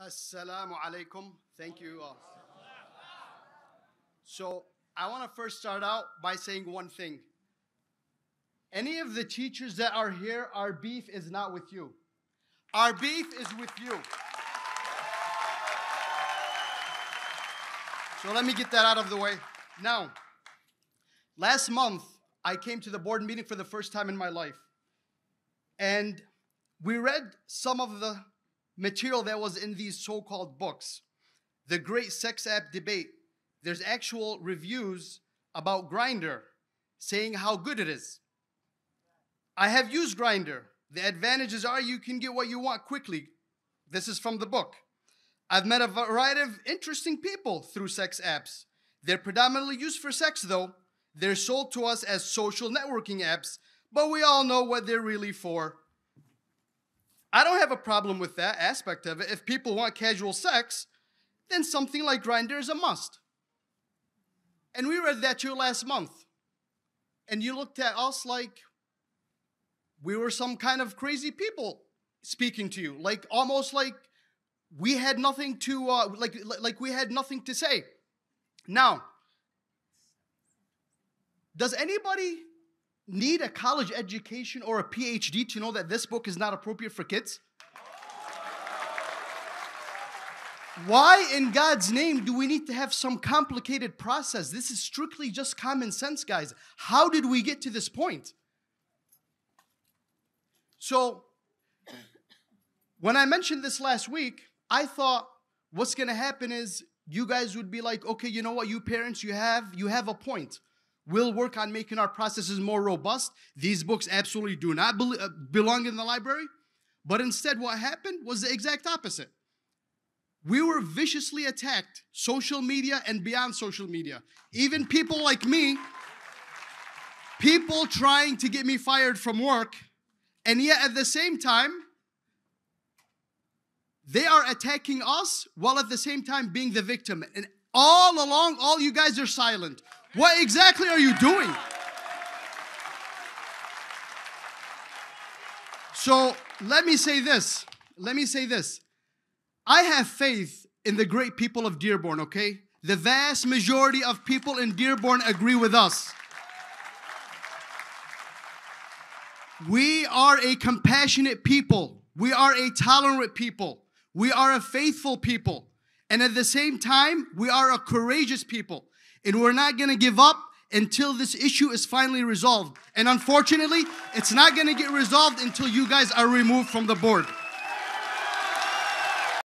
Assalamu alaikum. Thank you. all. so, I want to first start out by saying one thing. Any of the teachers that are here, our beef is not with you. Our beef is with you. So, let me get that out of the way. Now, last month, I came to the board meeting for the first time in my life. And we read some of the material that was in these so called books. The great sex app debate. There's actual reviews about Grindr saying how good it is. I have used Grindr. The advantages are you can get what you want quickly. This is from the book. I've met a variety of interesting people through sex apps. They're predominantly used for sex, though. They're sold to us as social networking apps, but we all know what they're really for. I don't have a problem with that aspect of it. If people want casual sex, then something like Grindr is a must. And we read that to you last month. And you looked at us like we were some kind of crazy people speaking to you, like almost like we had nothing to uh, like like we had nothing to say. Now, does anybody need a college education or a PhD to know that this book is not appropriate for kids? Why, in God's name, do we need to have some complicated process? This is strictly just common sense, guys. How did we get to this point? So, when I mentioned this last week, I thought what's going to happen is you guys would be like, okay, you know what, you parents, you have you have a point. We'll work on making our processes more robust. These books absolutely do not be- uh, belong in the library. But instead, what happened was the exact opposite. We were viciously attacked, social media and beyond social media. Even people like me, people trying to get me fired from work, and yet at the same time, they are attacking us while at the same time being the victim. And all along, all you guys are silent. What exactly are you doing? So let me say this. Let me say this. I have faith in the great people of Dearborn, okay? The vast majority of people in Dearborn agree with us. We are a compassionate people. We are a tolerant people. We are a faithful people. And at the same time, we are a courageous people. And we're not going to give up until this issue is finally resolved. And unfortunately, it's not going to get resolved until you guys are removed from the board.